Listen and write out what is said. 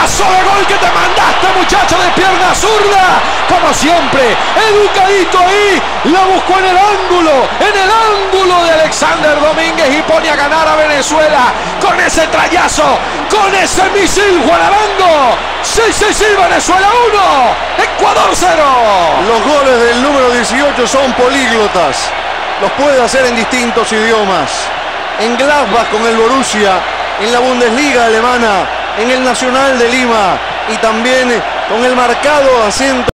Pedazo de gol que te mandaste, muchacho de pierna zurda. Como siempre, educadito ahí. La buscó en el ángulo, en el ángulo de Alexander Domínguez y pone a ganar a Venezuela con ese trayazo, con ese misil Juan Arango. Sí, sí, sí, Venezuela 1, Ecuador 0. Los goles del número 18 son políglotas. Los puede hacer en distintos idiomas. En Gladbach con el Borussia, en la Bundesliga alemana, en el Nacional de Lima y también con el marcado acento